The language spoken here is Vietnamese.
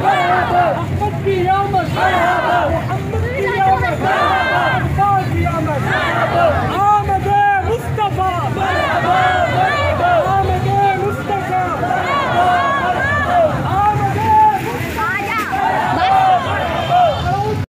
Yeah.